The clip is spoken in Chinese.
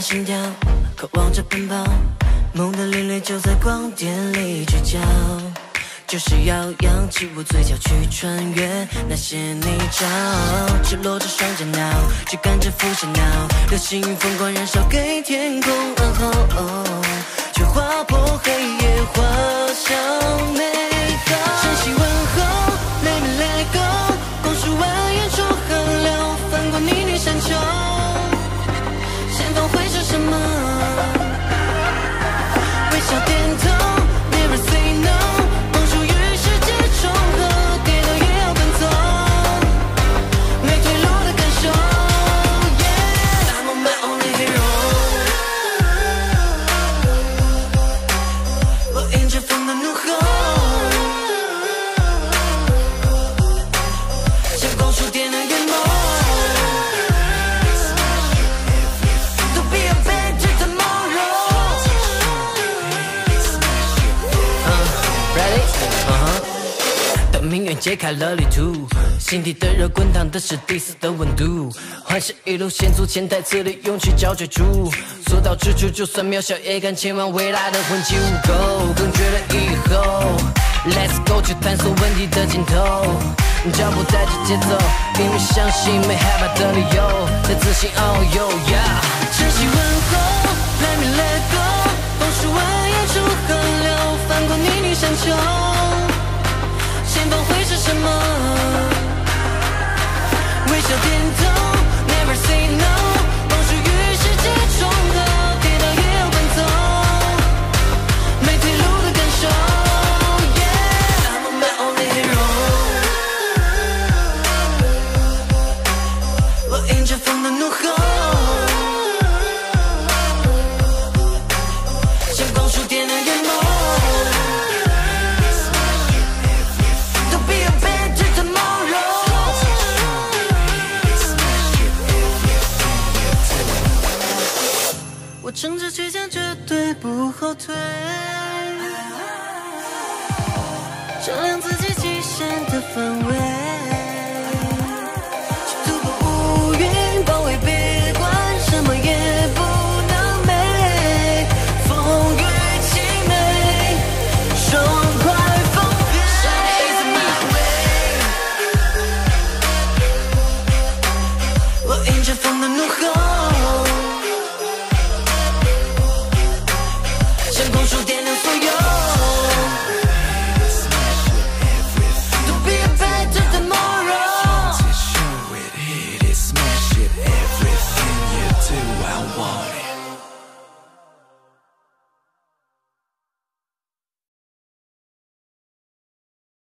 心跳，渴望着奔跑，梦的恋恋就在光点里聚焦。就是要扬起我嘴角去穿越那些泥沼，赤裸着双脚鸟，追赶着浮生鸟，流星疯狂燃烧给天空暗号，却划破黑夜命运揭开了旅途，心底的热滚烫的是第四的温度。幻视一路险阻，潜台词里勇气交追逐。所到之处，就算渺小也敢前往未来的魂起舞够，更觉得以后。Let's go 去探索问题的尽头，脚步带着节奏，因为相信没害怕的理由，在自信 Oh yo yeah。晨曦问不后退，照亮自己极限的范围。